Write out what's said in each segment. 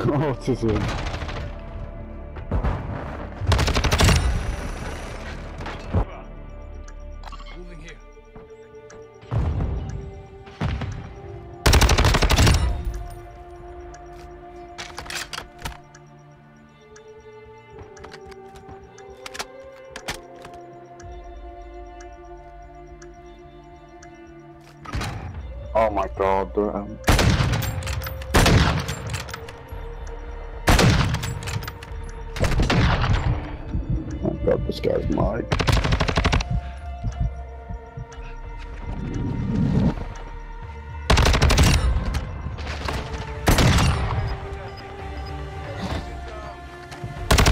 Autism. Moving. Oh my god, um... this guy's mic.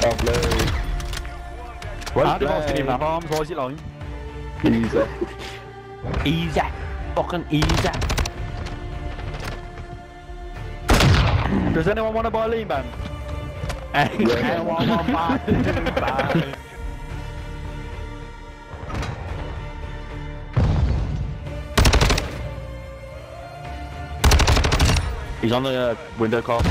Lovely. How Well ah, do you even played. have arms? Why is it lying? Easy. Easy. Fucking easy. Does anyone want to buy a lean band? Anyone want to buy a He's on the uh, window the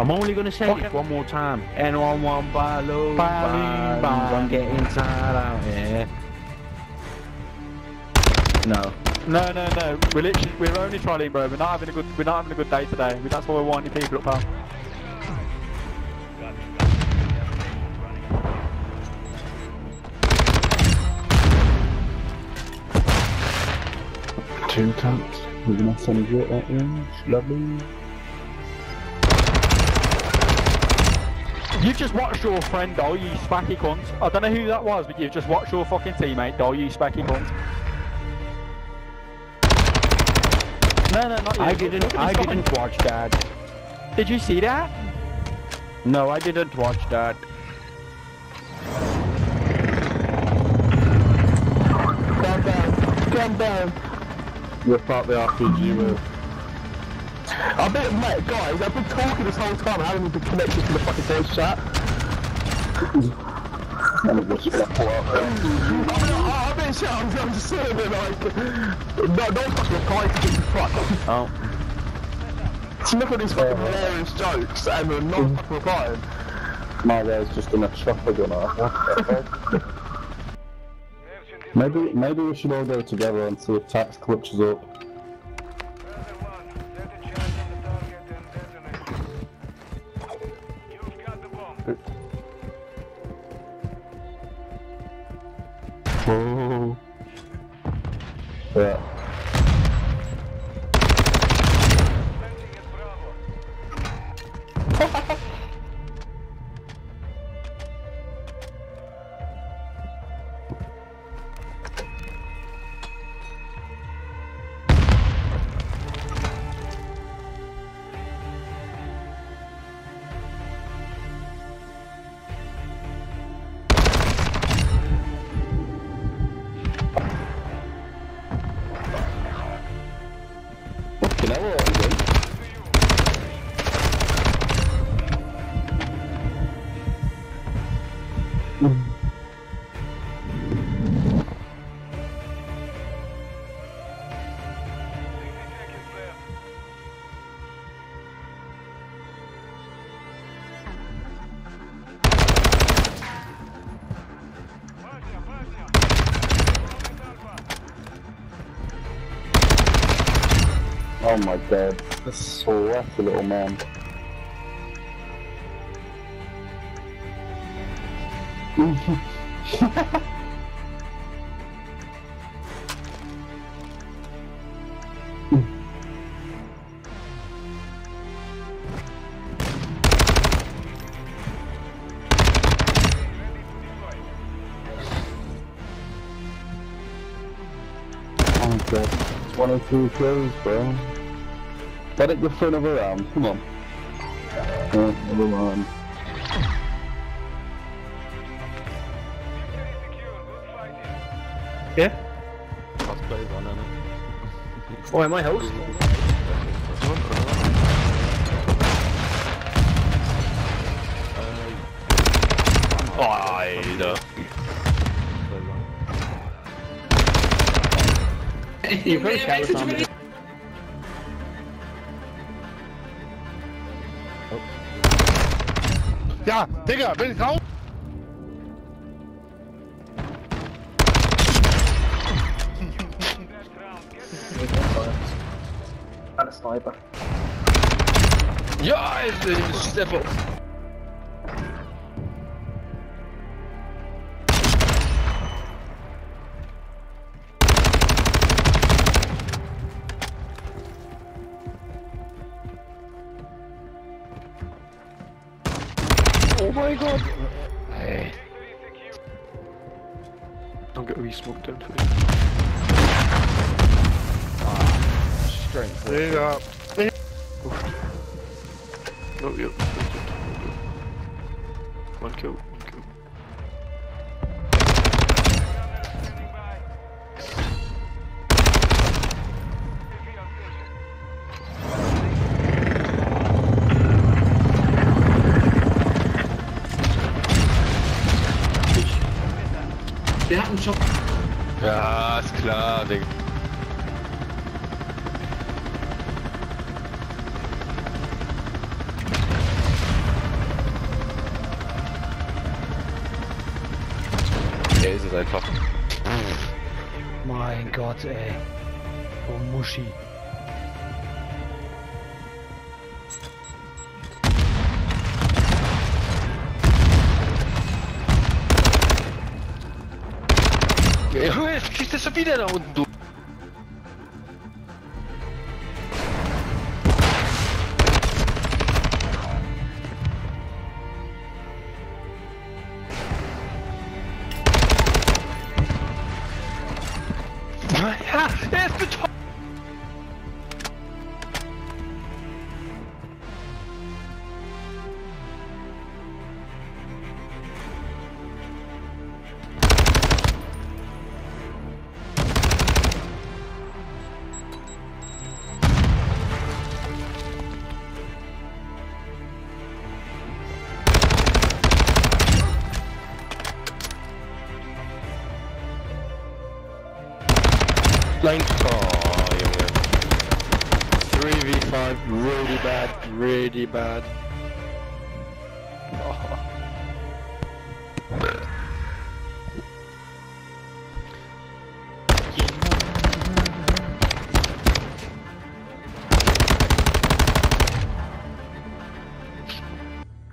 I'm only gonna say it one more time. And Anyone want balloon Balloon bands? I'm getting tired out here. No. No, no, no. We're literally, we're only trying, bro. We're not having a good, we're not having a good day today. That's why we're winding people up, pal. Two tanks. We're gonna send you at that range. Lovely. You've just watched your friend die, you spacky cunt. I don't know who that was, but you've just watched your fucking teammate die, you spacky cunt. No, no, not you. I didn't. I didn't watch that. Did you see that? No, I didn't watch that. Calm down. Calm down. Whip out the RPG with. I bet, mate, guys, I've been talking this whole time. I haven't even been connected to the fucking voice chat. One of us gonna pull out there. I mean, I, I've been shit. I'm, I'm just sitting there like, no, no fucking reply to the fuck. Oh. At these fucking hilarious jokes and they're not mm. fucking replying. My guy's just gonna chopper gun off. What the fuck? Maybe, maybe we should all go together and see if Tax clutches up. Yeah. Oh my god, this sweaty little man. Oh my god, 22 kills, bro. At it front of her round. Come on. Come on. Yeah? on. Yeah? Oh, am I host? Alter. you probably You're somebody. Ja, Digga, ben ik nou? raus? Alles Sniper. Ja, ich, ich steppe. Oh my god! Hey. Don't get re-smoked in please. Digga. No, yep. One kill, one kill. Ja, ist klar, Digga. Der ist es einfach. Mein Gott, ey. Oh Muschi. Jetzt kriegt er schon wieder da unten, du. Ja, er ist betäubt. Blank. Oh, Junge. 3v5, really bad, really bad.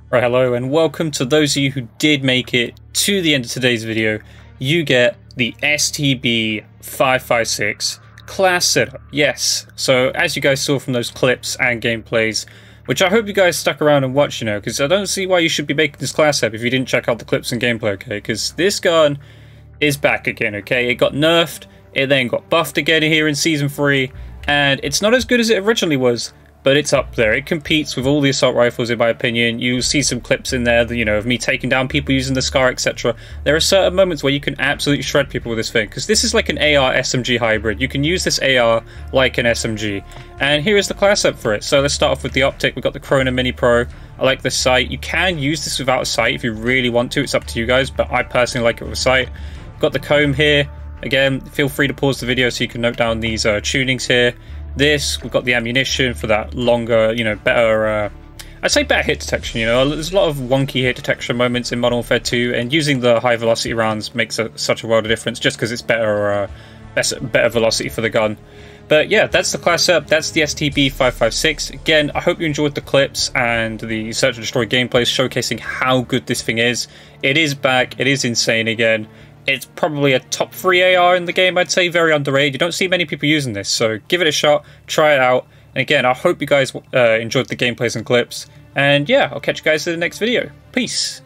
Right, hello and welcome to those of you who did make it to the end of today's video. You get the STB 556 class setup. Yes. So as you guys saw from those clips and gameplays, which I hope you guys stuck around and watched, you know, because I don't see why you should be making this class up if you didn't check out the clips and gameplay, okay? Because this gun is back again, okay? It got nerfed, it then got buffed again here in Season 3, and it's not as good as it originally was, but it's up there. It competes with all the assault rifles, in my opinion. You'll see some clips in there, you know, of me taking down people using the SCAR, etc. There are certain moments where you can absolutely shred people with this thing, because this is like an AR SMG hybrid. You can use this AR like an SMG, and here is the class up for it. So let's start off with the optic. We've got the Cronen Mini Pro. I like the sight. You can use this without a sight if you really want to. It's up to you guys, but I personally like it with a sight. Got the comb here. Again, feel free to pause the video so you can note down these uh, tunings here. This, we've got the ammunition for that longer, you know, better, uh, I'd say better hit detection, you know. There's a lot of wonky hit detection moments in Modern Warfare 2, and using the high velocity rounds makes a, such a world of difference just because it's better, uh, better, better velocity for the gun. But yeah, that's the class up. That's the STB 556. Again, I hope you enjoyed the clips and the Search and Destroy gameplays showcasing how good this thing is. It is back. It is insane again. It's probably a top 3 AR in the game, I'd say. Very underrated. You don't see many people using this, so give it a shot. Try it out. And again, I hope you guys uh, enjoyed the gameplays and clips. And yeah, I'll catch you guys in the next video. Peace.